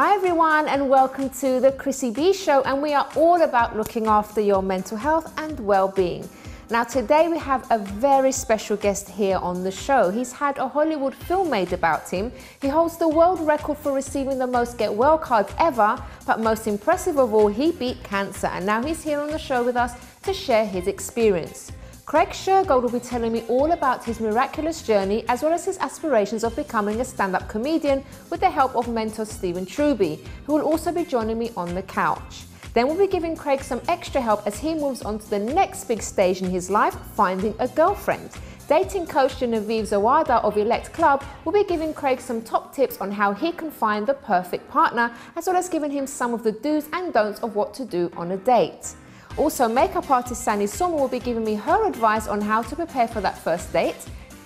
Hi everyone and welcome to the Chrissy B show and we are all about looking after your mental health and well-being. Now today we have a very special guest here on the show. He's had a Hollywood film made about him. He holds the world record for receiving the most get well cards ever, but most impressive of all, he beat cancer and now he's here on the show with us to share his experience. Craig Shergold will be telling me all about his miraculous journey as well as his aspirations of becoming a stand up comedian with the help of mentor Stephen Truby, who will also be joining me on the couch. Then we'll be giving Craig some extra help as he moves on to the next big stage in his life, finding a girlfriend. Dating coach Genevieve Zawada of Elect Club will be giving Craig some top tips on how he can find the perfect partner, as well as giving him some of the do's and don'ts of what to do on a date. Also, makeup artist Sani Sommer will be giving me her advice on how to prepare for that first date,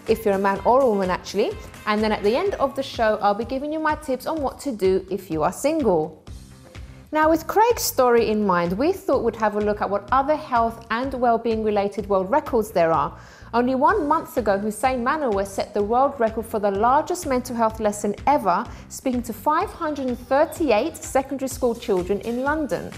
if you're a man or a woman actually. And then at the end of the show, I'll be giving you my tips on what to do if you are single. Now, with Craig's story in mind, we thought we'd have a look at what other health and well-being related world records there are. Only one month ago, Hussein Manawer set the world record for the largest mental health lesson ever, speaking to 538 secondary school children in London.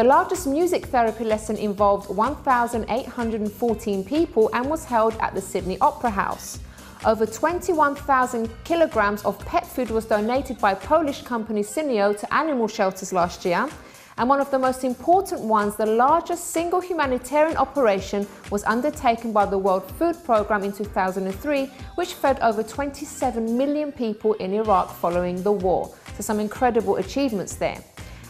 The largest music therapy lesson involved 1,814 people and was held at the Sydney Opera House. Over 21,000 kilograms of pet food was donated by Polish company Syneo to animal shelters last year. And one of the most important ones, the largest single humanitarian operation, was undertaken by the World Food Programme in 2003, which fed over 27 million people in Iraq following the war. So, some incredible achievements there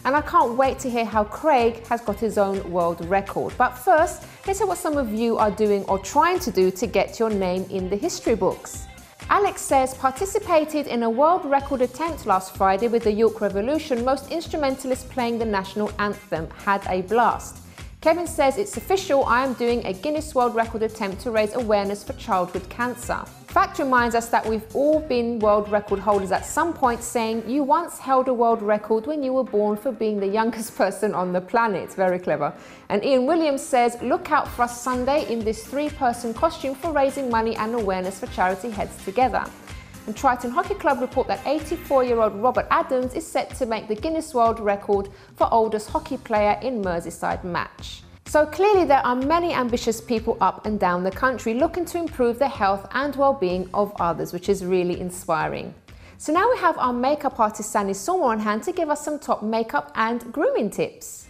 and I can't wait to hear how Craig has got his own world record. But first, let's hear what some of you are doing or trying to do to get your name in the history books. Alex says participated in a world record attempt last Friday with the York Revolution, most instrumentalists playing the national anthem, had a blast. Kevin says it's official, I am doing a Guinness World Record attempt to raise awareness for childhood cancer. Fact reminds us that we've all been world record holders at some point, saying you once held a world record when you were born for being the youngest person on the planet. Very clever. And Ian Williams says, look out for us Sunday in this three person costume for raising money and awareness for charity Heads Together. And Triton Hockey Club report that 84 year old Robert Adams is set to make the Guinness World Record for oldest hockey player in Merseyside match. So clearly there are many ambitious people up and down the country looking to improve the health and well-being of others, which is really inspiring. So now we have our makeup artist Sani Sommer on hand to give us some top makeup and grooming tips.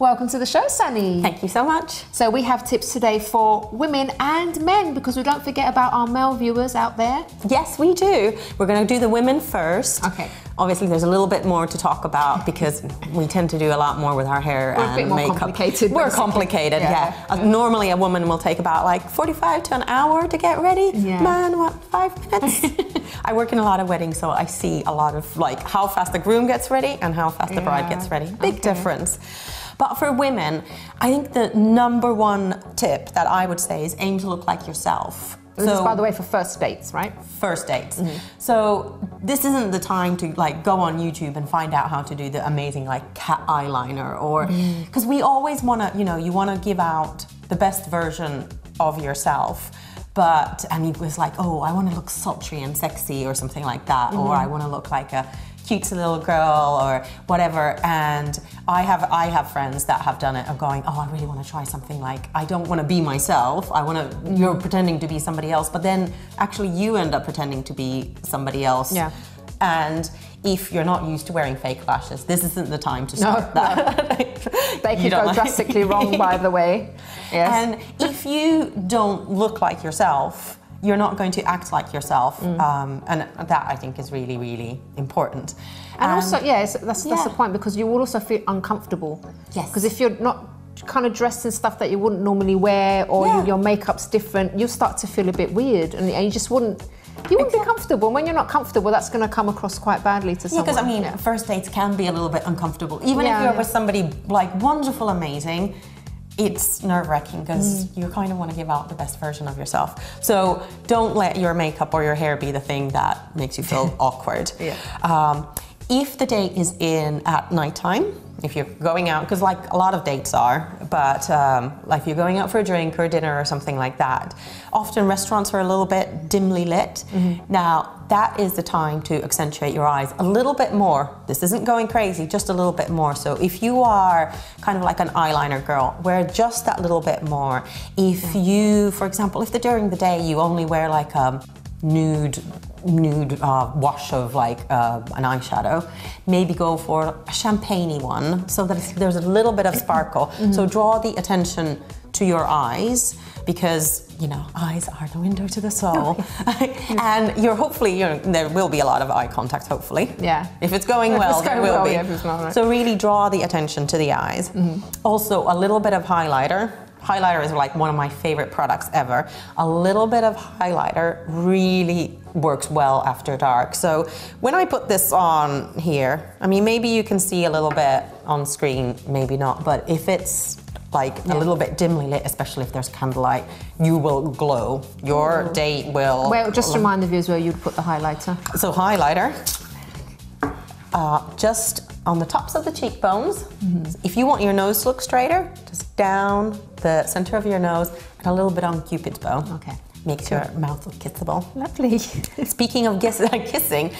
Welcome to the show, Sani. Thank you so much. So we have tips today for women and men because we don't forget about our male viewers out there. Yes, we do. We're going to do the women first. Okay. Obviously, there's a little bit more to talk about because we tend to do a lot more with our hair We're and a bit more makeup. complicated, We're basically. complicated, Yeah. yeah. Uh, normally, a woman will take about like 45 to an hour to get ready. Yeah. Man, what, five minutes? I work in a lot of weddings, so I see a lot of like how fast the groom gets ready and how fast the bride gets ready. Big Okay. difference. But for women, I think the number one tip that I would say is aim to look like yourself. This is, by the way, for first dates, right? first dates. Mm-hmm. So this isn't the time to like go on YouTube and find out how to do the amazing like cat eyeliner or Mm. because we always want to, you know, you want to give out the best version of yourself. But and it was like, oh, I want to look sultry and sexy or something like that, or Mm-hmm. I want to look like a cutesy little girl or whatever. And I have I have friends that have done it of going, oh, I really want to try something like I don't want to be myself. I want to. You're pretending to be somebody else, but then actually you end up pretending to be somebody else. Yeah. And if you're not used to wearing fake lashes, this isn't the time to No, start that. They You could go like- drastically wrong, by the way. Yes. And if you don't look like yourself, you're not going to act like yourself. Mm. Um, and that I think is really, really important. And also, yes, that's, that's yeah. the point because you will also feel uncomfortable. Yes. Because if you're not kind of dressed in stuff that you wouldn't normally wear or Yeah. you, your makeup's different, you'll start to feel a bit weird and, and you just wouldn't. You wouldn't be comfortable. And when you're not comfortable, that's going to come across quite badly to Yeah, someone. because I mean, Yeah. first dates can be a little bit uncomfortable. Even Yeah, if you're yeah. with somebody like wonderful, amazing, it's nerve wracking because Mm. you kind of want to give out the best version of yourself. So don't let your makeup or your hair be the thing that makes you feel awkward. Yeah. Um, if the date is in at nighttime, if you're going out, because like a lot of dates are, but um, like you're going out for a drink or dinner or something like that, often restaurants are a little bit dimly lit. Now, that is the time to accentuate your eyes a little bit more. This isn't going crazy, just a little bit more. So if you are kind of like an eyeliner girl, wear just that little bit more. If you, for example, if the, during the day you only wear like a nude nude uh, wash of like uh, an eyeshadow, maybe go for a champagne one so that there's a little bit of sparkle. So draw the attention to your eyes because you know eyes are the window to the soul. And you're hopefully you know, there will be a lot of eye contact hopefully. Yeah. if it's going If well it's there will well, be. yeah, if it's not, right. so really draw the attention to the eyes. Also a little bit of highlighter. Highlighter is like one of my favorite products ever. A little bit of highlighter really works well after dark so when i put this on here i mean maybe you can see a little bit on screen maybe not but if it's like a little bit dimly lit, especially if there's candlelight, you will glow. Your date will. Well, just remind the viewers where you'd put the highlighter. So highlighter, uh, just on the tops of the cheekbones. If you want your nose to look straighter, just down the center of your nose and a little bit on Cupid's bow. Okay. Makes your mouth look kissable. Lovely. Speaking of kiss- kissing,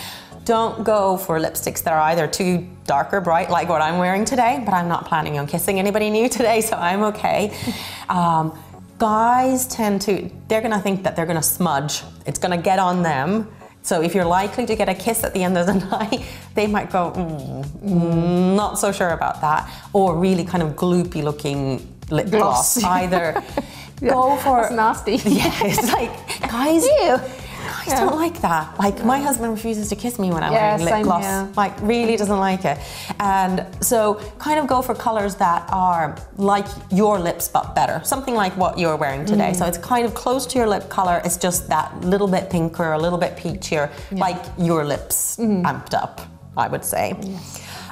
don't go for lipsticks that are either too dark or bright, like what I'm wearing today, but I'm not planning on kissing anybody new today, so I'm okay. Um, guys tend to, they're gonna think that they're gonna smudge. It's gonna get on them. So if you're likely to get a kiss at the end of the night, they might go, mm, mm, not so sure about that. Or really kind of gloopy looking lip Gloss. gloss. Either go for That's nasty. yeah, it's like guys, Ew. guys don't like that. Like my husband refuses to kiss me when I'm Yeah, wearing lip gloss. here. Like really doesn't like it. And so kind of go for colors that are like your lips but better. Something like what you're wearing today. Mm. So it's kind of close to your lip color. It's just that little bit pinker, a little bit peachier, like your lips Mm-hmm. amped up, I would say.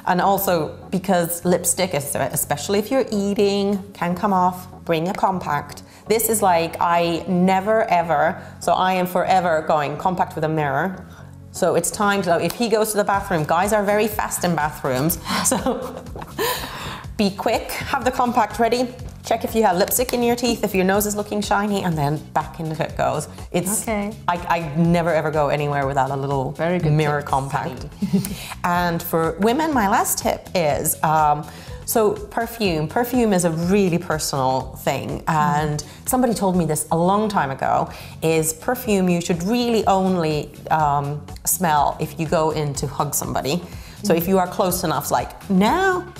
And also because lipstick, is- especially if you're eating, can come off, bring a compact. This is like I never ever, so I am forever going compact with a mirror. So it's time to, if he goes to the bathroom, guys are very fast in bathrooms. So be quick, have the compact ready, check if you have lipstick in your teeth, if your nose is looking shiny, and then back into it goes. It's, Okay. I, I never ever go anywhere without a little Very good mirror compact. and for women, my last tip is um, so perfume. Perfume is a really personal thing, and somebody told me this a long time ago. Is perfume you should really only um, smell if you go in to hug somebody. So if you are close enough, like now.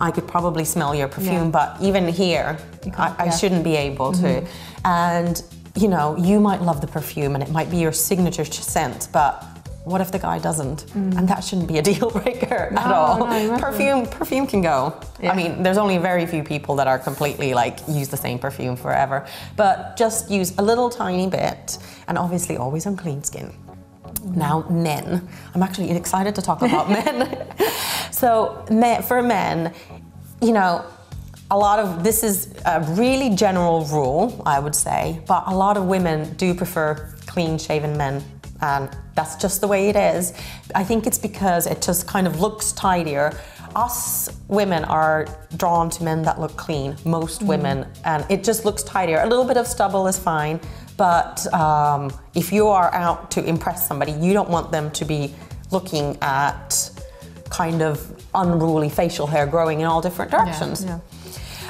I could probably smell your perfume, Yeah. but even here, I, I yeah. Shouldn't be able to. And you know, you might love the perfume and it might be your signature scent, but what if the guy doesn't? And that shouldn't be a deal breaker at all. Mm. no, perfume, perfume can go. Yeah. I mean, there's only very few people that are completely like use the same perfume forever, but just use a little tiny bit, and obviously always on clean skin. Now, men. I'm actually excited to talk about men. so, me- for men, you know, a lot of this is a really general rule, I would say, but a lot of women do prefer clean shaven men. And that's just the way it is. I think it's because it just kind of looks tidier. Us women are drawn to men that look clean, most women, and it just looks tidier. A little bit of stubble is fine, but um, if you are out to impress somebody, you don't want them to be looking at kind of unruly facial hair growing in all different directions. yeah.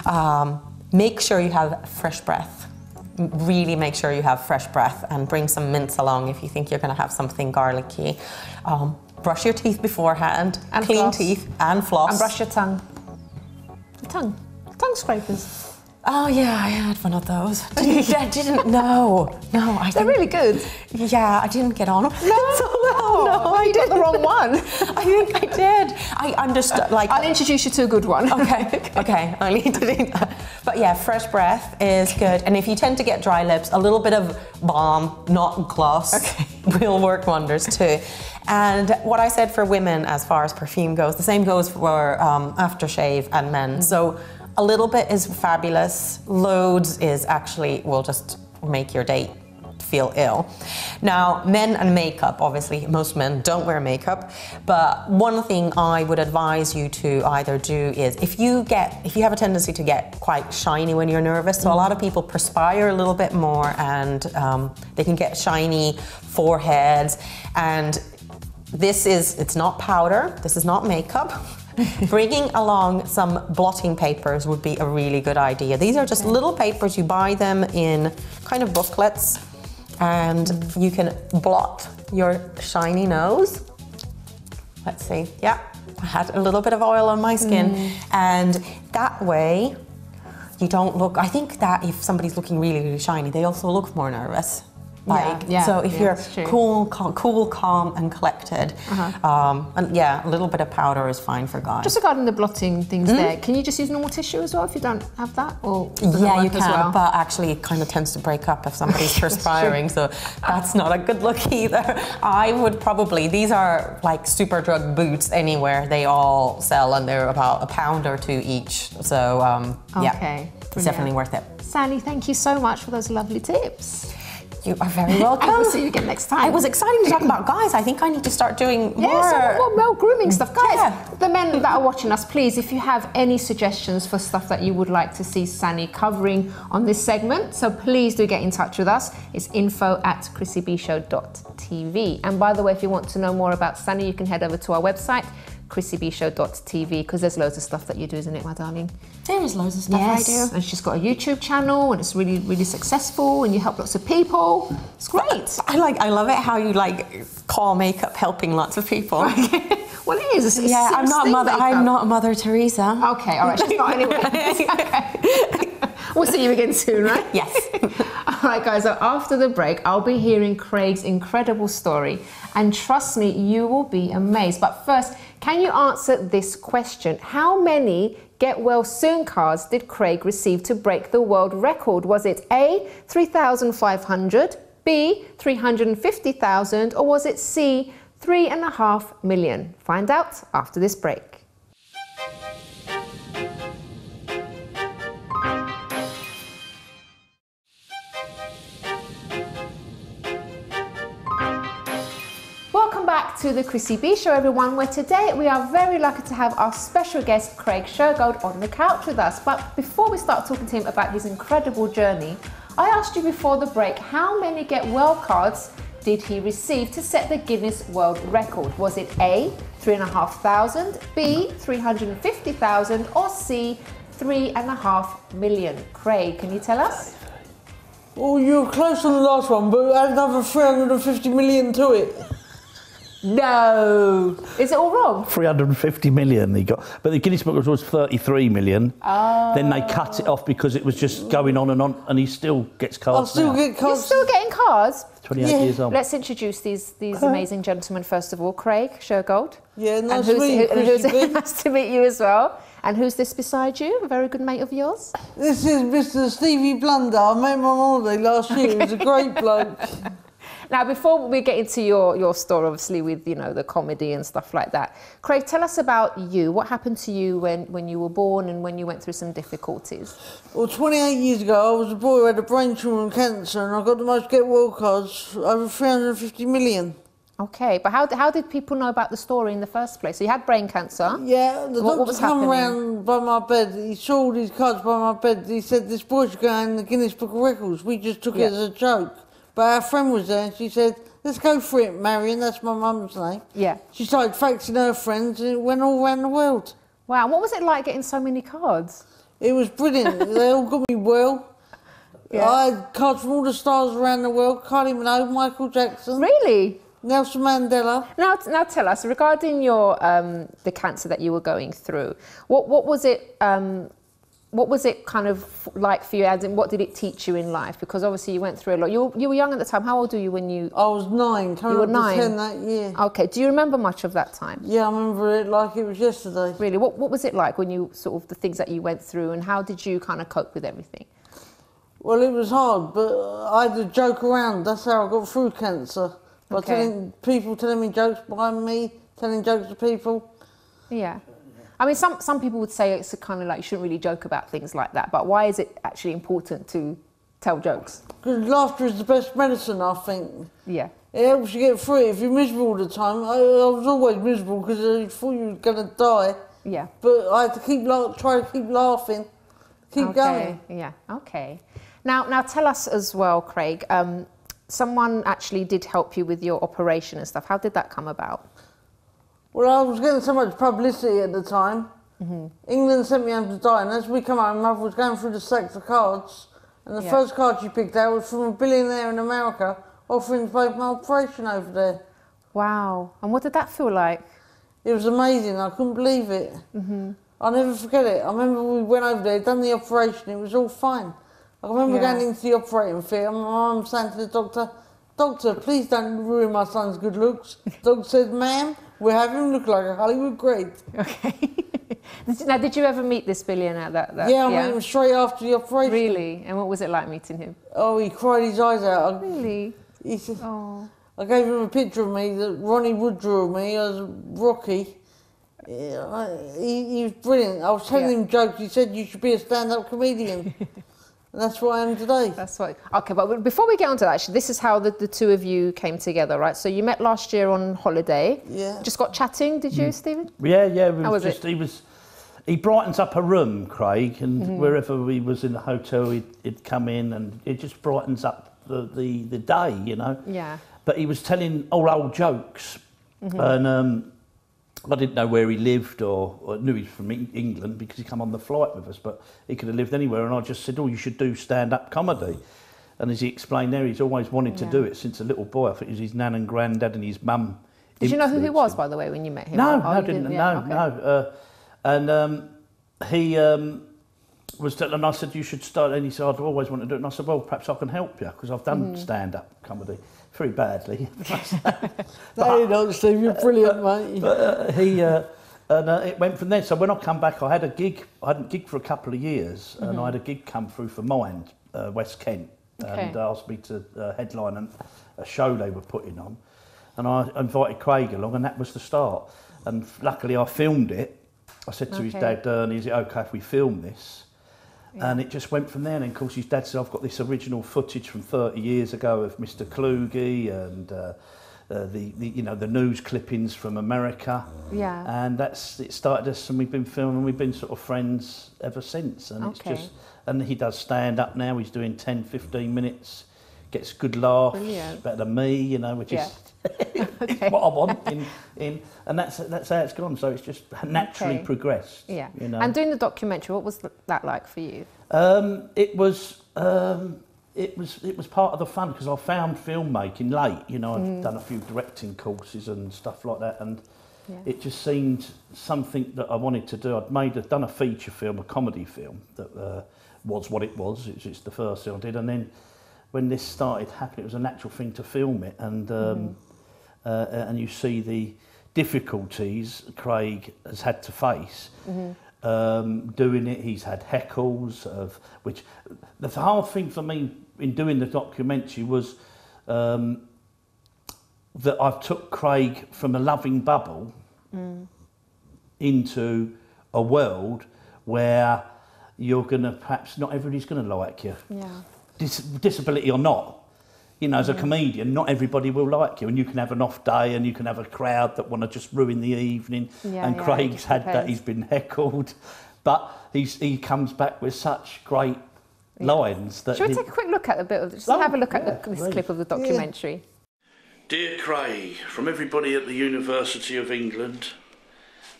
Um, make sure you have fresh breath. Really make sure you have fresh breath and bring some mints along if you think you're going to have something garlicky. Um, brush your teeth beforehand, And clean floss. teeth and floss. And brush your tongue. The tongue. Tongue scrapers. Oh yeah, I had one of those. Didn't, I didn't know. No, I They're really good. Yeah, I didn't get on no. so well. No, I got the wrong one. I think I did. I understood. Like I'll introduce you to a good one. okay, okay, I need to do that. But yeah, fresh breath is good. And if you tend to get dry lips, a little bit of balm, not gloss, will work wonders too. And what I said for women as far as perfume goes, the same goes for um, aftershave and men. So a little bit is fabulous. Loads is actually will just make your date feel ill. Now, men and makeup, obviously, most men don't wear makeup, but one thing I would advise you to either do is if you get, if you have a tendency to get quite shiny when you're nervous, so a lot of people perspire a little bit more and um, they can get shiny foreheads and this is, it's not powder, this is not makeup. Bringing along some blotting papers would be a really good idea. These are just little papers, you buy them in kind of booklets, and you can blot your shiny nose. Let's see, yeah, I had a little bit of oil on my skin, mm. and that way you don't look. I think that if somebody's looking really, really shiny, they also look more nervous. Like, yeah, so if yeah, you're cool, cal- cool, calm, and collected, um, and yeah, a little bit of powder is fine for guys. Just regarding the blotting things there, can you just use normal tissue as well if you don't have that? Or yeah, you can, well? but actually, it kind of tends to break up if somebody's perspiring, so that's not a good look either. I would probably, these are like Superdrug Boots anywhere. They all sell and they're about a pound or two each. So, um, yeah, Okay, it's definitely worth it. Sally, thank you so much for those lovely tips. You are very welcome. I will see you again next time. It was exciting to talk about guys. I think I need to start doing more. Yeah, so more male grooming stuff. Guys, Yeah. the men that are watching us, please, if you have any suggestions for stuff that you would like to see Sani covering on this segment, so please do get in touch with us. It's info at chrissybshow.tv. And by the way, if you want to know more about Sani, you can head over to our website, chrissybshow.tv, because there's loads of stuff that you do, isn't it, my darling? There is loads of stuff I do. And she's got a YouTube channel and it's really, really successful and you help lots of people. It's great. I like. I love it how you like call makeup helping lots of people. well, it is. It's, yeah, I'm not mother. thing, I'm makeup. not Mother Teresa. Okay, all right. She's not anyway. okay. we'll see you again soon, right? Yes. all right, guys. So after the break, I'll be hearing Craig's incredible story, and trust me, you will be amazed. But first, can you answer this question? How many Get Well Soon cards did Craig receive to break the world record? Was it A, 3,500, B, 350,000, or was it C, 3.5 million? Find out after this break. Back to the Chrissy B Show, everyone, where today we are very lucky to have our special guest, Craig Shergold, on the couch with us. But before we start talking to him about his incredible journey, I asked you before the break how many Get Well cards did he receive to set the Guinness World Record? Was it A, 3,500, B, 350,000, or C, 3.5 million? Craig, can you tell us? Oh, you were close on the last one, but add another 350 million to it. No. Is it all wrong? 350 million he got, but the Guinness Book of Records was 33 million. Oh. Then they cut it off because it was just going on and on, and he still gets oh, cars. I'll still now. get You're still getting cards? 28 Yeah. years old. Let's introduce these these amazing gentlemen first of all. Craig Shergold. Yeah, nice and to who's, meet you, who- who's- nice to meet you as well. And who's this beside you? A very good mate of yours. This is Mr. Stevie Blunder. I met him on holiday last year. He was a great bloke. Now, before we get into your, your story, obviously with you know the comedy and stuff like that, Craig, tell us about you. What happened to you when, when you were born and when you went through some difficulties? Well, 28 years ago, I was a boy who had a brain tumour and cancer, and I got the most Get Well cards, over 350 million. Okay, but how, how did people know about the story in the first place? So you had brain cancer. Yeah, the What- doctor was come happening? round by my bed. He saw all these cards by my bed. He said, this boy's going go in the Guinness Book of Records. We just took Yeah. it as a joke. But our friend was there, and she said, let's go for it, Marion. That's my mum's name. Yeah. She started faxing her friends, and it went all around the world. Wow, what was it like getting so many cards? It was brilliant. they all got me well. Yeah. I had cards from all the stars around the world. Kylie Minogue, Michael Jackson, Really? Nelson Mandela. Now, now tell us regarding your um, the cancer that you were going through. What what was it? Um, what was it kind of like for you? As in, what did it teach you in life? Because obviously you went through a lot. You were, you were young at the time. How old were you when you? I was nine, coming You were nine? ten that year. Okay. Do you remember much of that time? Yeah, I remember it like it was yesterday. Really, what what was it like when you sort of the things that you went through, and how did you kind of cope with everything? Well, it was hard, but I had to joke around. That's how I got through cancer. By Okay. telling people telling me jokes behind me, telling jokes to people. Yeah. I mean, some, some people would say it's a kind of like you shouldn't really joke about things like that, but why is it actually important to tell jokes. Because laughter is the best medicine, I think. Yeah. It helps you get through it. If you're miserable all the time, I, I was always miserable because I thought you were going to die. Yeah. But I had to keep la- try to keep laughing, keep okay. going. Yeah. Okay. Now, now tell us as well, Craig. Um, someone actually did help you with your operation and stuff. How did that come about? Well, I was getting so much publicity at the time. Mm-hmm. England sent me home to die, and as we come home, Mother was going through the stacks of cards, and the Yeah. first card she picked out was from a billionaire in America offering to pay for my operation over there. Wow. And what did that feel like? It was amazing. I couldn't believe it. Mm-hmm. I'll never forget it. I remember we went over there, done the operation. It was all fine. I remember Yeah. going into the operating theatre. My mum saying to the doctor, "Doctor, please don't ruin my son's good looks." The doctor said, "Ma'am, we're having him look like a Hollywood great." Okay. Now, did you ever meet this billionaire? That, that yeah, I met him straight after the operation. Really? And what was it like meeting him? Oh, he cried his eyes out. I, Really? he said, Oh. I gave him a picture of me that Ronnie Wood drew of me as Rocky. Yeah, I- he, he was brilliant. I was telling Yeah. him jokes. He said you should be a stand-up comedian, and that's what I am today. That's what. Okay, but before we get on to that, actually, this is how the, the two of you came together, right? So you met last year on holiday. Yeah. Just got chatting, did you, Stephen? Yeah, yeah. We How was was just, He was. He brightens up a room, Craig, and Mm-hmm. wherever we was in the hotel, he'd, he'd come in, and it just brightens up the, the, the day, you know. Yeah. But he was telling all old jokes, Mm-hmm. and um, I didn't know where he lived, or, or knew he was from England because he come on the flight with us. But he could have lived anywhere, and I just said, "Oh, you should do stand-up comedy." And as he explained there, he's always wanted to do it since a little boy. I think it was his nan and granddad and his mum. Did you know who he was, by the way, when you met him? No, Oh, no, you didn't. Yeah, no, okay. no. Uh, and um, he um, was, telling, and I said, "You should start." And he said, "I've always wanted to do it." And I said, "Well, perhaps I can help you because I've done Mm-hmm. stand-up comedy very badly." No, you don't, Steve. You're brilliant, mate. but uh, he. Uh, and uh, it went from there. So when I come back, I had a gig. I hadn't gigged for a couple of years, and I had a gig come through for Mind, uh, West Kent, Mm-hmm. Okay. and asked me to uh, headline an, a show they were putting on. And I invited Craig along, and that was the start. And luckily, I filmed it. I said to his dad, Ernie, is it okay if we film this? And it just went from there. And of course, his dad said, I've got this original footage from 30 years ago of Mr. Kluge and uh, uh, the, the, you know, the news clippings from America. Yeah. And that's it started us, and we've been filming. We've been sort of friends ever since. And Okay. it's just, and he does stand up now. He's doing 10, 15 minutes, gets good laughs, Brilliant. better than me, you know, which Yeah. is it's what I want. In, in, and that's that's how it's gone. So it's just naturally Okay. progressed. Yeah. You know. And doing the documentary, what was that like for you? Um, it was um, it was it was part of the fun because I found filmmaking late. You know, I've done a few directing courses and stuff like that, and Yeah. it just seemed something that I wanted to do. I'd made a, done a feature film, a comedy film that uh, was what it was. It's, it's the first thing I did, and then when this started happening, it was a natural thing to film it, and um, uh, and you see the difficulties Craig has had to face. Um, doing it. He's had heckles of which the hard thing for me in doing the documentary was um, that I took Craig from a loving bubble into a world where you're going to perhaps not everybody's going to like you. Yeah. Dis- disability or not. You know, as a comedian, not everybody will like you, and you can have an off day, and you can have a crowd that want to just ruin the evening. Yeah, and yeah, Craig's just had that; he's been heckled, but he's he comes back with such great lines that. Shall we he- take a quick look at a bit of just Oh, have a look yeah, at the, this please. clip of the documentary? Dear Craig, from everybody at the University of England,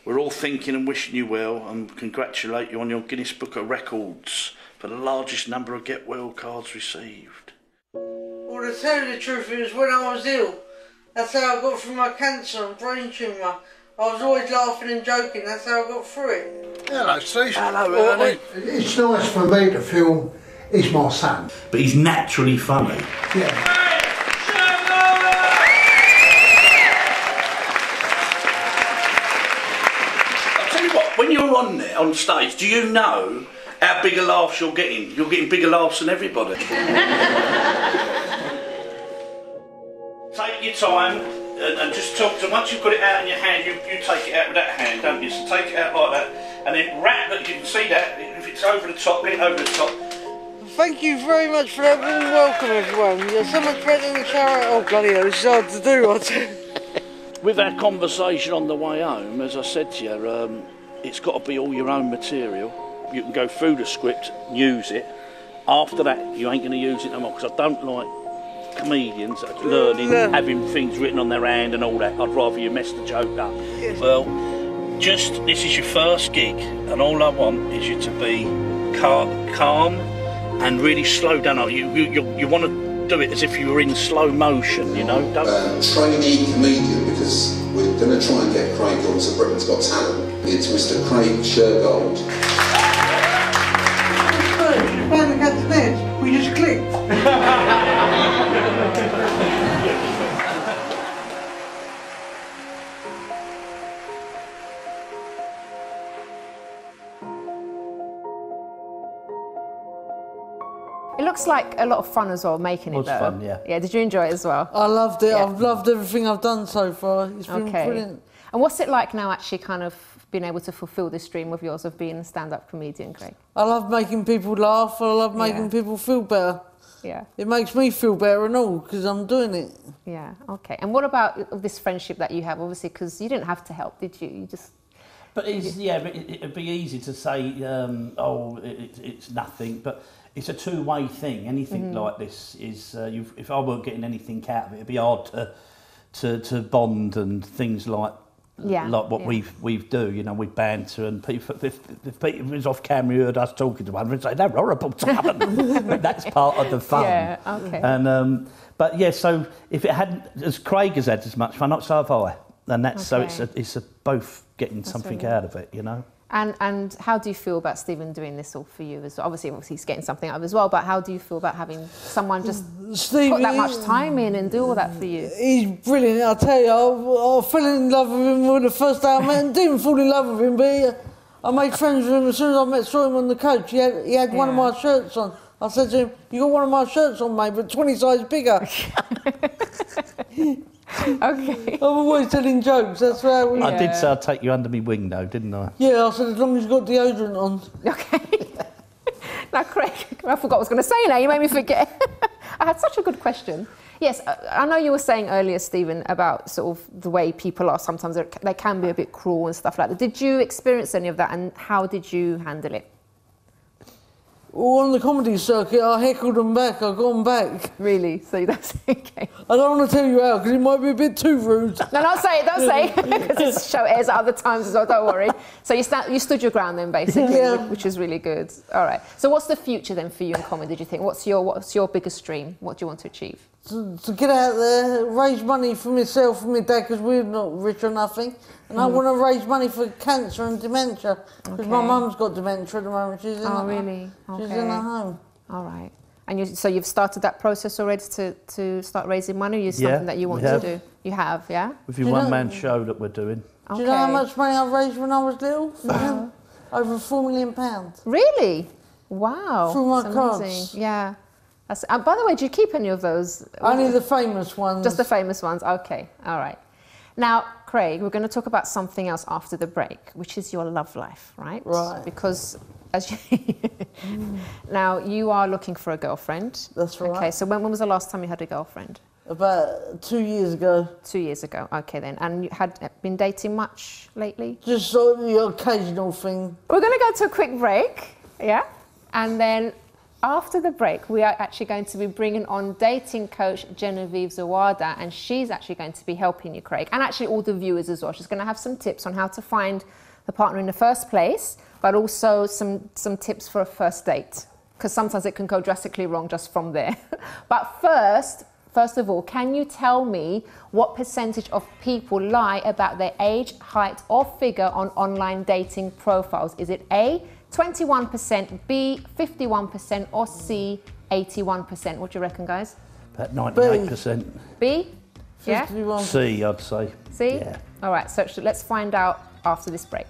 we're all thinking and wishing you well and congratulate you on your Guinness Book of Records for the largest number of Get Well cards received. Well, to tell you the truth, it was when I was ill. That's how I got through my cancer and brain tumour. I was always laughing and joking. That's how I got through it. Hello, Steve. Hello, Well, Ernie. It's nice for me to feel he's my son. But he's naturally funny. Yeah. I'll tell you what, when you're on there, on stage, do you know how big a laughs you're getting? You're getting bigger laughs than everybody. take your time and, and just talk to once you've got it out in your hand you, you take it out with that hand don't you so take it out like that and then wrap that you can see that if it's over the top bring it over the top thank you very much for that warm welcome, everyone. You're so much better than the shower. Oh, bloody hell, it's hard to do, I. With our conversation on the way home, as I said to you, um, it's got to be all your own material. You can go through the script, and use it. After that, you ain't going to use it no more because I don't like comedians learning, No. having things written on their hand and all that. I'd rather you mess the joke up. Well, just this is your first gig, and all I want is you to be cal- calm and really slow down. You you, you, you want to do it as if you were in slow motion. You know, don't. uh, trainee comedian because we're going to try and get Craig onto Britain's Got Talent. It's Mr. Craig Shergold. You found the cat's. We just clicked. It looks like a lot of fun as well making it Was though. fun, yeah. Yeah, did you enjoy it as well? I loved it. Yeah. I've loved everything I've done so far. It's been Okay. brilliant. And what's it like now actually kind of being able to fulfill this dream of yours of being a stand-up comedian, Craig? I love making people laugh. I love making Yeah. people feel better. Yeah. It makes me feel better and all because I'm doing it. Yeah, okay. And what about this friendship that you have? Obviously, because you didn't have to help, did you? You just But it's, yeah, but it, it'd be easy to say, um, oh, it, it- it's nothing. But it's a two-way thing. Anything Mm-hmm. like this is, uh, you've, if I weren't getting anything out of it, it'd be hard to to, to bond and things like Yeah, like what yeah. we've we've do. You know, we banter and people, if, if Peter was off camera, he heard us talking to one another, and say they're horrible to happen. That's part of the fun. Yeah, okay. And um, but yeah, so if it hadn't, as Craig has had as much fun, not so have I. And that's so it's a, it's a both getting something really out of it, you know. And and how do you feel about Stephen doing this all for you as well? Obviously, obviously he's getting something out of it as well. But how do you feel about having someone just Steve, put that much time in and do all that for you? He's brilliant. I tell you, I, I fell in love with him when the first day I met him. Didn't fall in love with him, but he, I made friends with him as soon as I met saw him on the coach. He had, he had one of my shirts on. I said to him, "You got one of my shirts on, mate, but 20 size bigger." Okay. I'm always telling jokes. That's how we. I did say I'd take you under my wing, though, didn't I? Yeah, I said as long as you've got deodorant on. Okay. now, Craig, I forgot what I was going to say now. You made me forget. I had such a good question. Yes, I I know you were saying earlier, Stephen, about sort of the way people are sometimes they can be a bit cruel and stuff like that. Did you experience any of that and how did you handle it? Well, on the comedy circuit, I heckled them back. I got them back. Really? So that's okay. I don't want to tell you how because it might be a bit too rude. No, don't say it, don't say it, because this show airs at other times as well, don't worry. So you, you stood your ground then, basically, Yeah. which, which is really good. All right. So what's the future then for you in comedy, do you think? What's your, what's your biggest dream? What do you want to achieve? To, to get out there, raise money for myself and my dad because we're not rich or nothing. And I mm. want to raise money for cancer and dementia because my mum's got dementia at the moment. She's in Oh, a, really? She's Okay. in a home. All right. And you, so you've started that process already to, to start raising money? Is Yeah, something that you want to have. do? You have, yeah? With your Do you know- one man show that we're doing. Okay. Do you know how much money I raised when I was little? Uh-huh. Over four million pounds. Really? Wow. Through my cards. amazing. Yeah. That's, uh, by the way, do you keep any of those? Only the famous ones. Just the famous ones. Okay. All right. Now, Craig, we're going to talk about something else after the break, which is your love life, right? Right. Because as you now you are looking for a girlfriend. That's right. Okay. So when, when was the last time you had a girlfriend? about two years ago. Two years ago. Okay then. And you had been dating much lately? Just sort of the occasional thing. We're going to go to a quick break, yeah? And then after the break, we are actually going to be bringing on dating coach Genevieve Zawada, and she's actually going to be helping you, Craig, and actually all the viewers as well. She's going to have some tips on how to find the partner in the first place, but also some, some tips for a first date, because sometimes it can go drastically wrong just from there. but first, First of all, can you tell me what percentage of people lie about their age, height, or figure on online dating profiles? Is it A, 21%, B, 51%, or C, 81%? What do you reckon, guys? About 98%. B? Yeah? 51. C, I'd say. C? Yeah. All right, so sh- let's find out after this break.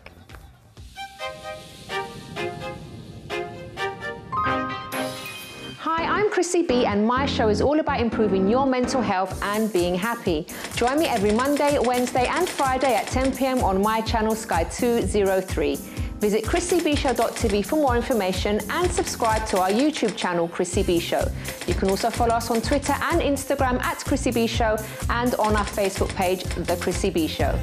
Hi, I'm Chrissy B, and my show is all about improving your mental health and being happy. Join me every Monday, Wednesday, and Friday at 10 pm on my channel Sky 203. Visit chrissybshow.tv for more information and subscribe to our YouTube channel, Chrissy B Show. You can also follow us on Twitter and Instagram at Chrissy B Show and on our Facebook page, The Chrissy B Show.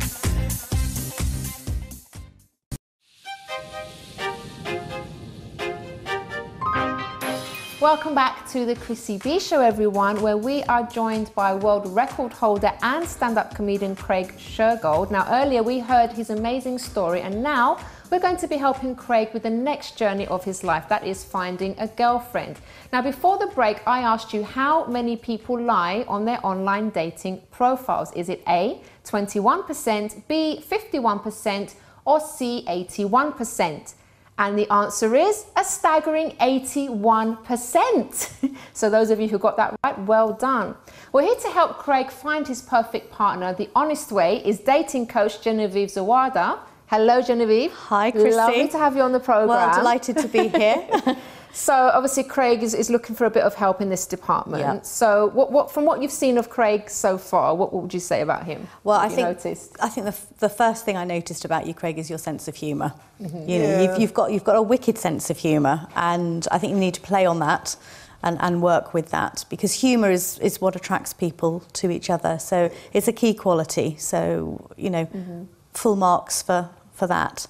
Welcome back to the Chrissy B Show, everyone, where we are joined by world record holder and stand up comedian Craig Shergold. Now, earlier we heard his amazing story, and now we're going to be helping Craig with the next journey of his life that is finding a girlfriend. Now, before the break, I asked you how many people lie on their online dating profiles. Is it A, 21%, B, 51%, or C, 81%? And the answer is a staggering 81%. so, those of you who got that right, well done. We're here to help Craig find his perfect partner. The honest way is dating coach Genevieve Zawada. Hello, Genevieve. Hi, Chrissy. Lovely to have you on the program. Well, delighted to be here. so, obviously, Craig is, is looking for a bit of help in this department. Yeah. So, what, what, from what you've seen of Craig so far, what, what would you say about him? Well, I think noticed? I think the, the first thing I noticed about you, Craig, is your sense of humour. Mm-hmm. You know, you've, you've got you've got a wicked sense of humour, and I think you need to play on that. And, and work with that because humour is, is what attracts people to each other. So it's a key quality. So, you know, Mm-hmm. Full marks for, for that.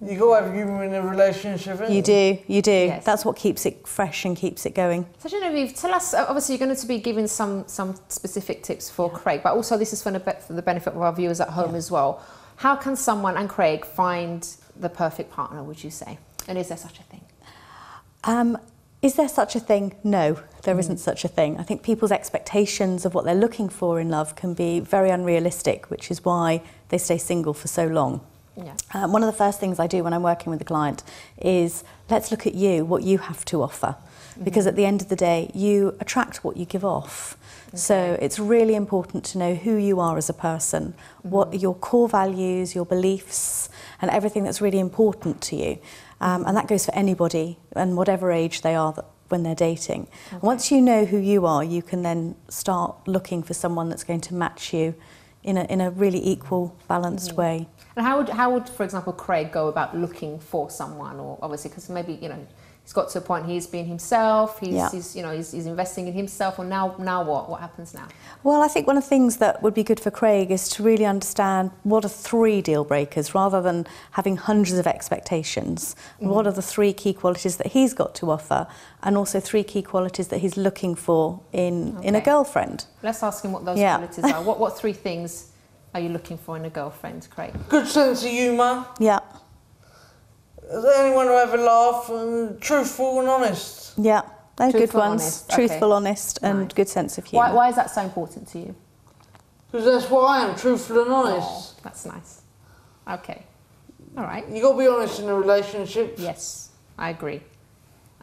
You got to have humour in a relationship, ain't You do, you do. Yes. That's what keeps it fresh and keeps it going. So Genevieve, tell us. uh, Obviously, you're going to be giving some some specific tips for Craig, but also this is for the, be- for the benefit of our viewers at home as well. How can someone and Craig find the perfect partner? Would you say? And is there such a thing? Um, is there such a thing? No, there hmm. isn't such a thing. I think people's expectations of what they're looking for in love can be very unrealistic, which is why they stay single for so long. Yeah. Um, one of the first things I do when I'm working with a client is let's look at you, what you have to offer. Mm-hmm. Because at the end of the day, you attract what you give off. So it's really important to know who you are as a person, what mm-hmm. your core values, your beliefs, and everything that's really important to you. Um, and that goes for anybody and whatever age they are that, when they're dating. And once you know who you are, you can then start looking for someone that's going to match you in a, in a really equal, balanced way. And how would how would, for example, Craig go about looking for someone, or obviously because maybe you know he's got to a point he's being himself, he's, Yeah. he's you know he's, he's investing in himself, or now now what? What happens now? Well, I think one of the things that would be good for Craig is to really understand what are three deal breakers rather than having hundreds of expectations. Mm. What are the three key qualities that he's got to offer and also three key qualities that he's looking for in, in a girlfriend? Let's ask him what those Yeah. qualities are. What what three things are you looking for in a girlfriend, Craig? Good sense of humour. Yeah, Is there anyone who have a laugh and truthful and honest? yeah. They're good ones. honest, okay. Truthful, honest, and Nice. good sense of humour. Why, why is that so important to you? Because that's what I am, truthful and honest. Oh, that's nice. Okay. All right. You got to be honest in a relationship. Yes, I agree.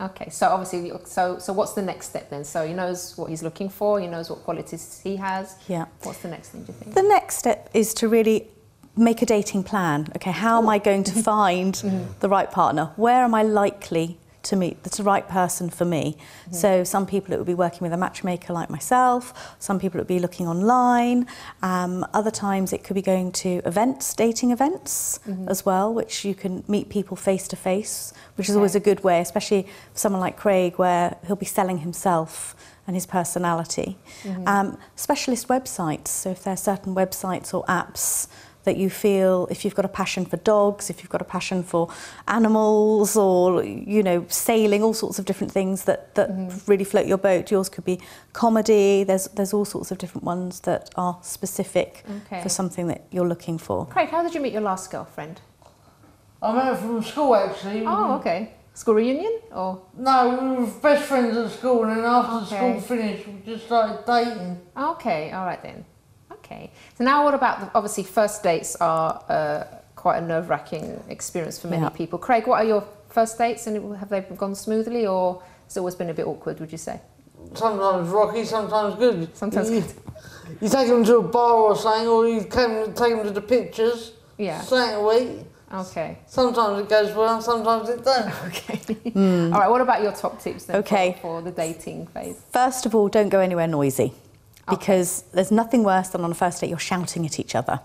Okay, so obviously, so so what's the next step then? So he knows what he's looking for. He knows what qualities he has. Yeah. What's the next thing? Do you think? The next step is to really make a dating plan. Okay, how am I going to find mm-hmm. the right partner? Where am I likely to meet the right person for me? Mm-hmm. So some people it would be working with a matchmaker like myself. Some people it would be looking online. Um, other times it could be going to events, dating events mm-hmm. as well, which you can meet people face to face, which okay. is always a good way, especially for someone like Craig, where he'll be selling himself and his personality. Mm-hmm. Um, specialist websites, so if there are certain websites or apps that you feel, if you've got a passion for dogs, if you've got a passion for animals or, you know, sailing, all sorts of different things that, that mm-hmm. really float your boat. Yours could be comedy, there's, there's all sorts of different ones that are specific Okay. for something that you're looking for. Craig, how did you meet your last girlfriend? I met her from school actually. Oh, okay. School reunion or? No, we were best friends at school, and then after Okay. school finished, we just started dating. Okay, all right then. Okay. So now, what about the, obviously first dates are uh, quite a nerve-wracking experience for many Yeah. people. Craig, what are your first dates, and have they gone smoothly, or has it always been a bit awkward? Would you say? Sometimes rocky, sometimes good. Sometimes you, good. You take them to a bar or something, or you can take them to the pictures. Yeah. Something to eat. Okay. Sometimes it goes well, sometimes it doesn't. Okay. All right. What about your top tips then Okay. for, for the dating phase? First of all, don't go anywhere noisy. Because there's nothing worse than on a first date you're shouting at each other.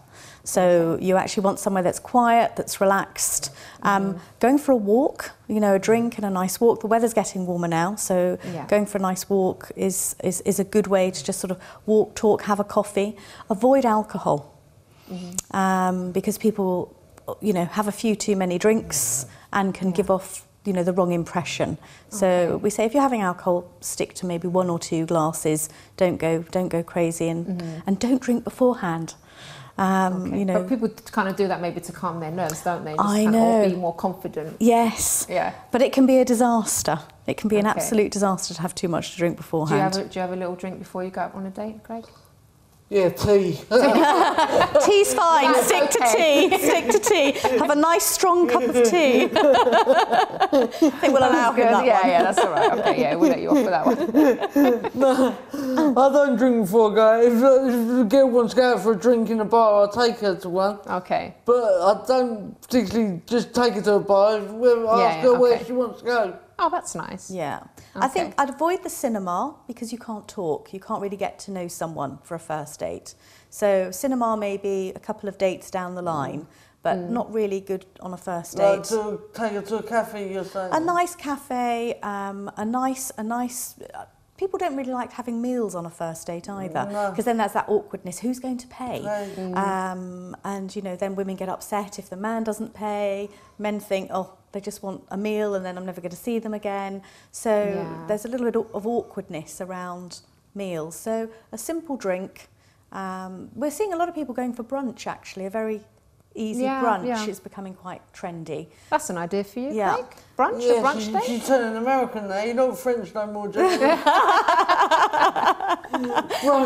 So you actually want somewhere that's quiet, that's relaxed. Um, Going for a walk, you know, a drink and a nice walk. The weather's getting warmer now, so Yeah. going for a nice walk is, is, is a good way to just sort of walk, talk, have a coffee. Avoid alcohol um, because people, you know, have a few too many drinks and can give off, you know, the wrong impression. So we say if you're having alcohol, stick to maybe one or two glasses. Don't go, don't go crazy, and and don't drink beforehand. Um, Okay. You know, but people kind of do that maybe to calm their nerves, don't they? Just I kind know. Of be more confident. yes, Yeah. but it can be a disaster. It can be an absolute disaster to have too much to drink Do you, beforehand. have a, do you have a little drink before you go out on a date, Craig? Yeah, tea. Tea's fine. That's Stick to tea. Stick to tea. Have a nice strong cup of tea. I think we'll allow him Good. that yeah, one. yeah, that's all right. Okay, yeah, we'll let you off for that one. No, I don't drink before I go. If, if the girl wants to go out for a drink in a bar, I'll take her to one. Okay. But I don't particularly just take her to a bar. Whether I Yeah, ask her where she wants to go. Oh, that's nice. Yeah. I think I'd avoid the cinema because you can't talk. You can't really get to know someone for a first date. So cinema may be a couple of dates down the line, but Mm. not really good on a first Like date. to take her to a cafe, you're saying? A nice cafe, um, a nice, a nice. Uh, people don't really like having meals on a first date either, No. because then there's that awkwardness. Who's going to pay? Right. Mm. Um, and you know, then women get upset if the man doesn't pay. Men think, oh, they just want a meal, and then I'm never going to see them again. So Yeah. there's a little bit of awkwardness around meals. So a simple drink. Um, we're seeing a lot of people going for brunch. Actually, a very easy Yeah, brunch yeah. is becoming quite trendy. That's an idea for you, Yeah. Craig? Brunch? Yeah, a brunch she, date? she's turning American now. You're not French no more, Jamie.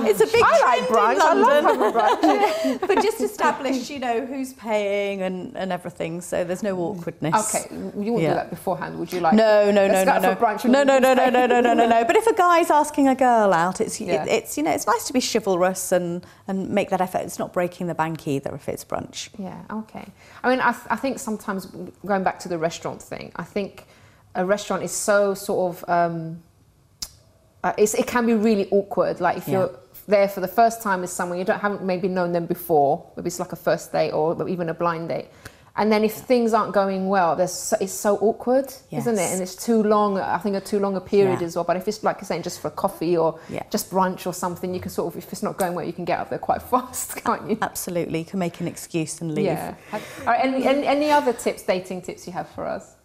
It's a big I like trend brunch. in I love London. having brunch. but just establish, you know, who's paying and, and everything, so there's no awkwardness. Okay, you wouldn't Yeah. do that beforehand, would you? Like, No, no, no, no, no. brunch. No, no, no, no, no, no, no, no, no. But if a guy's asking a girl out, it's Yeah. it, it's you know it's nice to be chivalrous and and make that effort. It's not breaking the bank either if it's brunch. Yeah, okay. I mean, I, th- I think sometimes going back to the restaurant thing, I think a restaurant is so sort of, um, uh, it can be really awkward. Like if Yeah. you're there for the first time with someone, you don't haven't maybe known them before, maybe it's like a first date or even a blind date. And then if things aren't going well, so, it's so awkward, isn't it? And it's too long. I think a too long a period Yeah. as well. But if it's like you're saying, just for a coffee or Yeah. just brunch or something, you can sort of, if it's not going well, you can get out there quite fast, can't you? Absolutely, you can make an excuse and leave. Yeah. All right, any, any, any other tips, dating tips you have for us?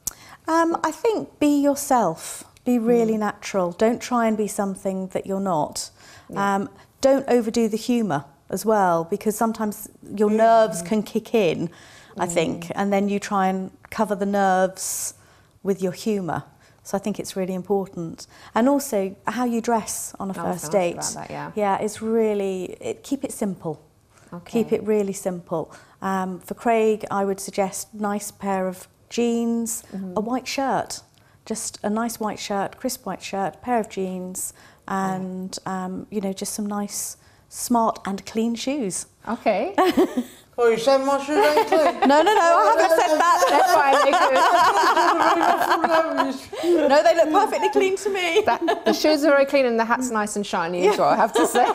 Um, I think be yourself. Be really natural. Don't try and be something that you're not. Um, don't overdo the humour as well, because sometimes your nerves can kick in, I think, and then you try and cover the nerves with your humour. So I think it's really important. And also how you dress on a was first date. that, yeah. Yeah, it's really, it, keep it simple. Okay. Keep it really simple. Um, for Craig, I would suggest nice pair of jeans, Mm-hmm. a white shirt, just a nice white shirt, crisp white shirt, pair of jeans, and um, you know just some nice, smart and clean shoes. Okay. Oh, you said my shoes ain't clean? No, no, no, I haven't said that. That's fine. They could. no, they look perfectly clean to me. That, the shoes are very clean and the hat's nice and shiny as well, I have to say.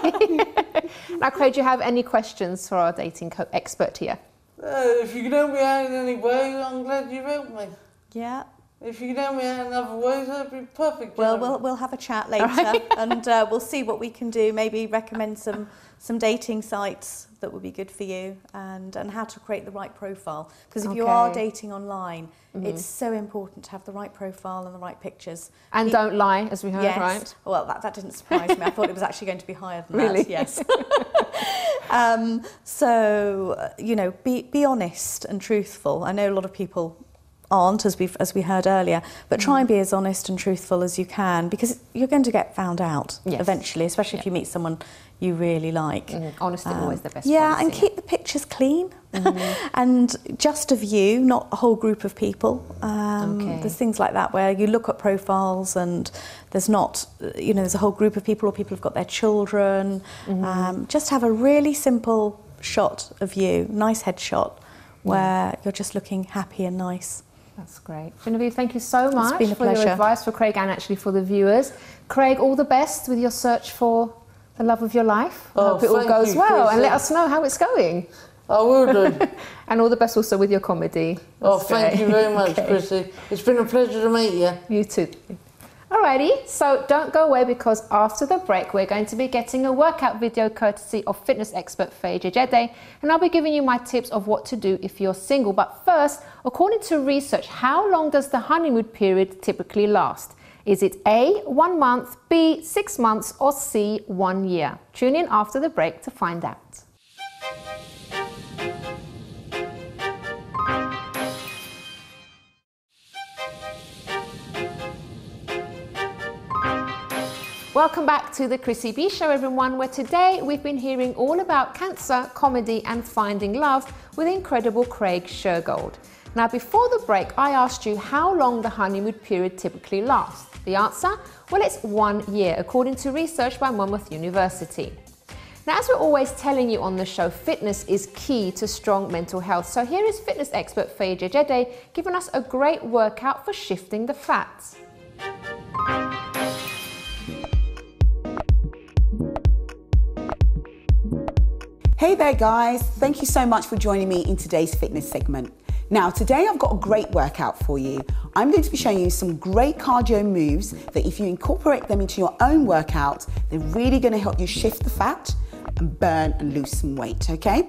now, Craig, do you have any questions for our dating co- expert here? Uh, if you can help me out in any way, I'm glad you've helped me. Yeah. If you know me out in other ways, that'd be perfect. Well, Jeremy. we'll we'll have a chat later, and uh, we'll see what we can do. Maybe recommend some some dating sites that would be good for you, and and how to create the right profile. Because if you are dating online, it's so important to have the right profile and the right pictures. And Pe- don't lie, as we heard, yes. right? Well, that, that didn't surprise me. I thought it was actually going to be higher than Really? that. Yes. um, so uh, you know, be be honest and truthful. I know a lot of people aren't, as we as we heard earlier, but try and be as honest and truthful as you can because you're going to get found out Yes. eventually, especially if you meet someone you really like. Mm, honesty Um, always the best Yeah, policy. and keep the pictures clean and just of you, not a whole group of people. Um, Okay. There's things like that where you look at profiles and there's not, you know, there's a whole group of people or people who've got their children. Um, just have a really simple shot of you, nice headshot, where you're just looking happy and nice. That's great. Genevieve, thank you so much been a for your advice for Craig and actually for the viewers. Craig, all the best with your search for the love of your life. I Oh, hope it all goes you, well and let us know how it's going. I will do. And all the best also with your comedy. oh, thank great. you very much, Okay. Chrissy. It's been a pleasure to meet you. You too. Alrighty, so don't go away because after the break, we're going to be getting a workout video courtesy of fitness expert Faye Jede, and I'll be giving you my tips of what to do if you're single. But first, according to research, how long does the honeymoon period typically last? Is it A, one month, B, six months, or C, one year? Tune in after the break to find out. Welcome back to the Chrissy B Show, everyone, where today we've been hearing all about cancer, comedy, and finding love with incredible Craig Shergold. Now, before the break, I asked you how long the honeymoon period typically lasts. The answer? Well, it's one year, according to research by Monmouth University. Now, as we're always telling you on the show, fitness is key to strong mental health. So here is fitness expert Faye Jede giving us a great workout for shifting the fats. Hey there, guys. Thank you so much for joining me in today's fitness segment. Now, today I've got a great workout for you. I'm going to be showing you some great cardio moves that, if you incorporate them into your own workout, they're really going to help you shift the fat and burn and lose some weight, okay?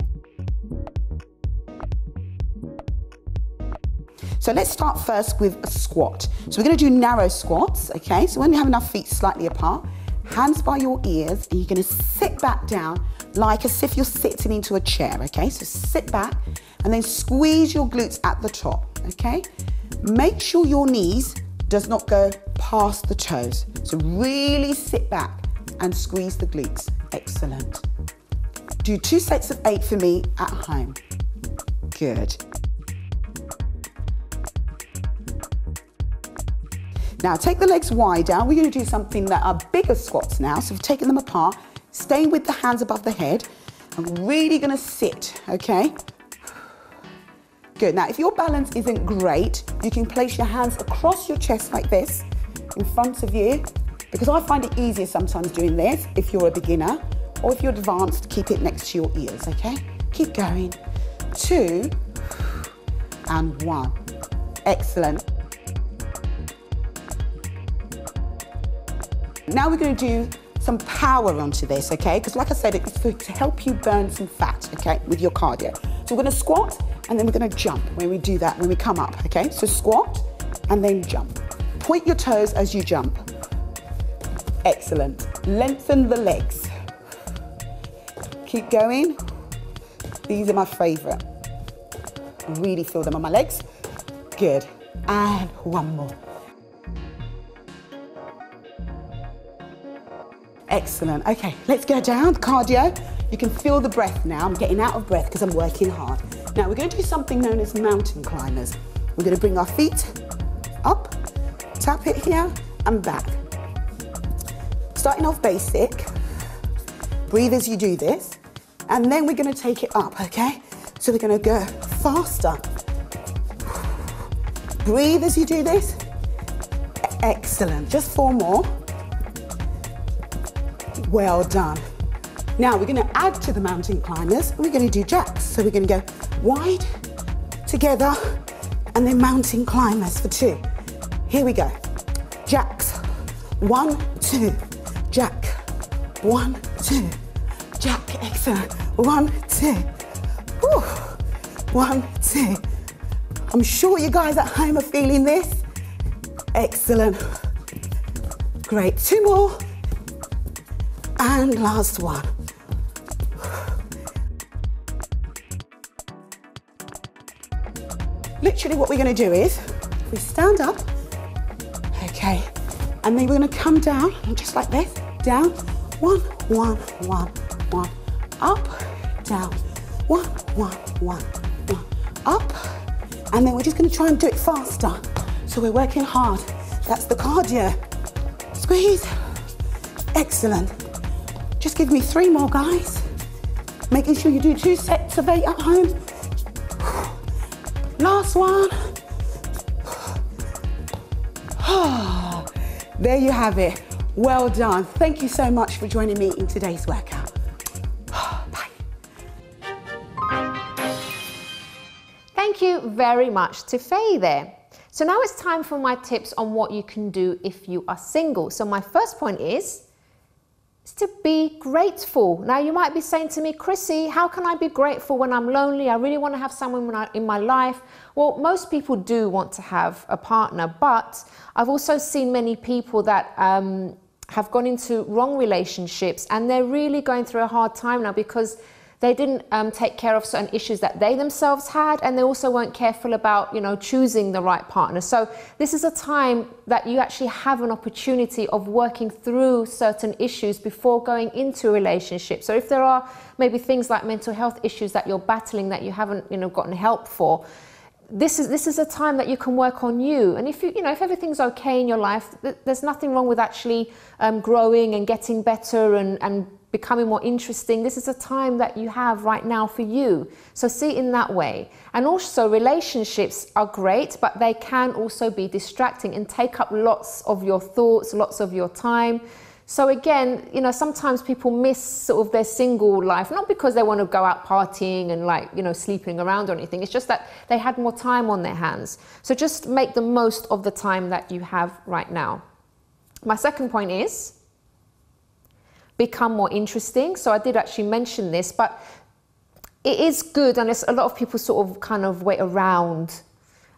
So let's start first with a squat. So we're going to do narrow squats, okay? So when you have enough feet slightly apart, hands by your ears, and you're going to sit back down like as if you're sitting into a chair, okay? So sit back and then squeeze your glutes at the top, okay? Make sure your knees does not go past the toes. So really sit back and squeeze the glutes. Excellent. Do two sets of eight for me at home. Good. Now take the legs wide down. We're going to do something that are bigger squats now. So we've taken them apart, staying with the hands above the head. I'm really going to sit, okay? Good. Now, if your balance isn't great, you can place your hands across your chest like this in front of you because I find it easier sometimes doing this if you're a beginner or if you're advanced, keep it next to your ears, okay? Keep going. Two and one. Excellent. Now we're going to do some power onto this, okay? Because like I said, it's to help you burn some fat, okay, with your cardio. So we're going to squat and then we're going to jump when we do that, when we come up, okay? So squat and then jump. Point your toes as you jump. Excellent. Lengthen the legs. Keep going. These are my favorite. Really feel them on my legs. Good. And one more. Excellent. Okay, let's go down. Cardio. You can feel the breath now. I'm getting out of breath because I'm working hard. Now we're going to do something known as mountain climbers. We're going to bring our feet up, tap it here and back. Starting off basic. Breathe as you do this. And then we're going to take it up, okay? So we're going to go faster. Breathe as you do this. Excellent. Just four more. Well done. Now we're going to add to the mountain climbers. We're going to do jacks. So we're going to go wide, together, and then mountain climbers for two. Here we go. Jacks. One, two. Jack. One, two. Jack. Excellent. One, two. Whew. One, two. I'm sure you guys at home are feeling this. Excellent. Great. Two more. And last one. Literally what we're gonna do is, we stand up, okay, and then we're gonna come down, just like this, down, one, one, one, one, up, down, one, one, one, one, up, and then we're just gonna try and do it faster. So we're working hard. That's the cardio. Squeeze. Excellent. Just give me three more, guys. Making sure you do two sets of eight at home. Last one. There you have it. Well done. Thank you so much for joining me in today's workout. Bye. Thank you very much to Faye there. So now it's time for my tips on what you can do if you are single. So my first point is, is to be grateful. Now you might be saying to me, Chrissy, how can I be grateful when I'm lonely? I really want to have someone in my life. Well, most people do want to have a partner, but I've also seen many people that um, have gone into wrong relationships and they're really going through a hard time now because they didn't um, take care of certain issues that they themselves had, and they also weren't careful about, you know, choosing the right partner. So this is a time that you actually have an opportunity of working through certain issues before going into a relationship. So if there are maybe things like mental health issues that you're battling that you haven't, you know, gotten help for, this is this is a time that you can work on you and if you you know if everything's okay in your life th- there's nothing wrong with actually um, growing and getting better and and becoming more interesting. This is a time that you have right now for you. So see in that way. And also, relationships are great, but they can also be distracting and take up lots of your thoughts, lots of your time. So again, you know, sometimes people miss sort of their single life, not because they want to go out partying and like, you know, sleeping around or anything. It's just that they had more time on their hands. So just make the most of the time that you have right now. My second point is become more interesting. So I did actually mention this, but it is good, and it's, a lot of people sort of kind of wait around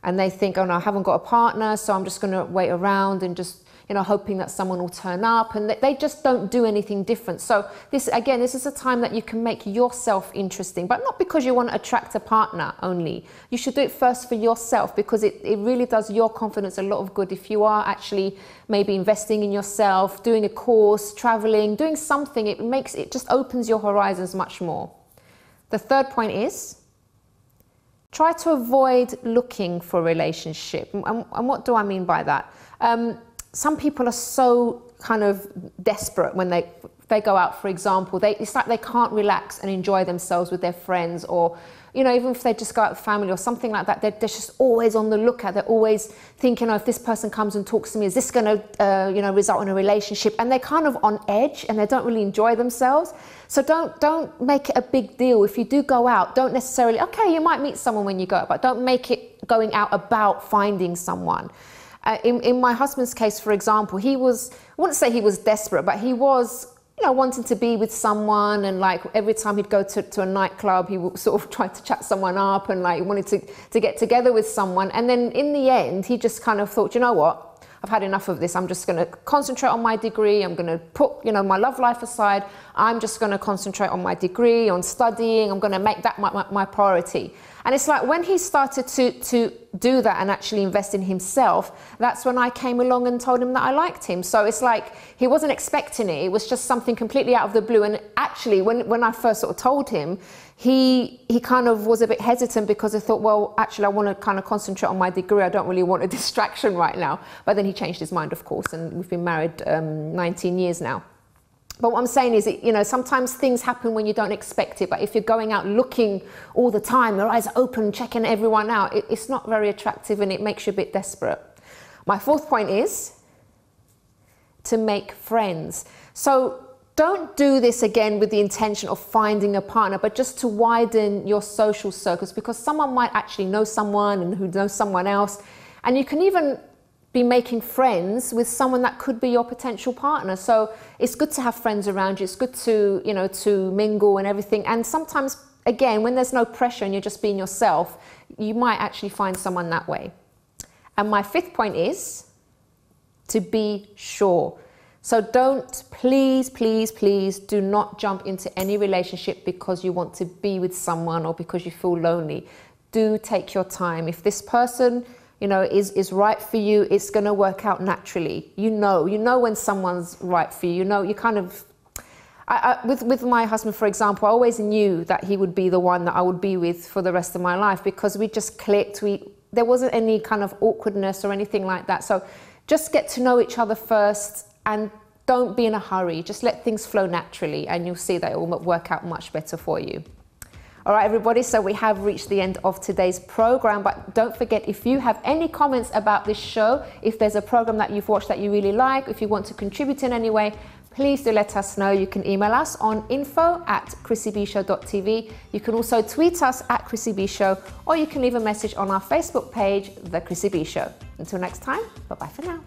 and they think, oh no, I haven't got a partner, so I'm just going to wait around and just you know, hoping that someone will turn up and they just don't do anything different. So this, again, this is a time that you can make yourself interesting, but not because you want to attract a partner only. You should do it first for yourself because it, it really does your confidence a lot of good if you are actually maybe investing in yourself, doing a course, traveling, doing something, it makes, it just opens your horizons much more. The third point is, try to avoid looking for a relationship. And, and what do I mean by that? Um, some people are so kind of desperate when they they go out for example they it's like they can't relax and enjoy themselves with their friends or you know even if they just go out with family or something like that they're, they're just always on the lookout. They're always thinking oh if this person comes and talks to me is this going to uh, you know result in a relationship? And they're kind of on edge and they don't really enjoy themselves. So don't don't make it a big deal. If you do go out don't necessarily okay you might meet someone when you go out but don't make it going out about finding someone uh, in, in my husband's case, for example, he was, I wouldn't say he was desperate, but he was you know, wanting to be with someone and like every time he'd go to, to a nightclub, he would sort of try to chat someone up and like wanted to, to get together with someone. And then in the end, he just kind of thought, you know what? I've had enough of this. I'm just going to concentrate on my degree. I'm going to put, you know, my love life aside. I'm just going to concentrate on my degree, on studying. I'm going to make that my, my, my priority. And it's like when he started to, to do that and actually invest in himself, that's when I came along and told him that I liked him. So it's like he wasn't expecting it. It was just something completely out of the blue. And actually, when, when I first sort of told him, he he kind of was a bit hesitant because I thought, well, actually, I want to kind of concentrate on my degree. I don't really want a distraction right now. But then he changed his mind, of course, and we've been married um, 19 years now. But what I'm saying is, you know, sometimes things happen when you don't expect it. But if you're going out looking all the time, your eyes open, checking everyone out, it, it's not very attractive and it makes you a bit desperate. My fourth point is to make friends. So don't do this again with the intention of finding a partner, but just to widen your social circles because someone might actually know someone and who knows someone else. And you can even be making friends with someone that could be your potential partner. So it's good to have friends around you. It's good to, you know, to mingle and everything. And sometimes, again, when there's no pressure and you're just being yourself, you might actually find someone that way. And my fifth point is to be sure. So don't, please, please, please do not jump into any relationship because you want to be with someone or because you feel lonely. Do take your time. If this person you know, is, is right for you, it's going to work out naturally. You know, you know when someone's right for you. You know, you kind of. I, I, with with my husband, for example, I always knew that he would be the one that I would be with for the rest of my life because we just clicked. We there wasn't any kind of awkwardness or anything like that. So just get to know each other first and don't be in a hurry. Just let things flow naturally, and you'll see that it will work out much better for you. All right, everybody, so we have reached the end of today's program, but don't forget if you have any comments about this show, if there's a program that you've watched that you really like, if you want to contribute in any way, please do let us know. You can email us on info at chrissybshow.tv. You can also tweet us at Chrissy B Show, or you can leave a message on our Facebook page, The Chrissy B Show. Until next time, bye bye for now.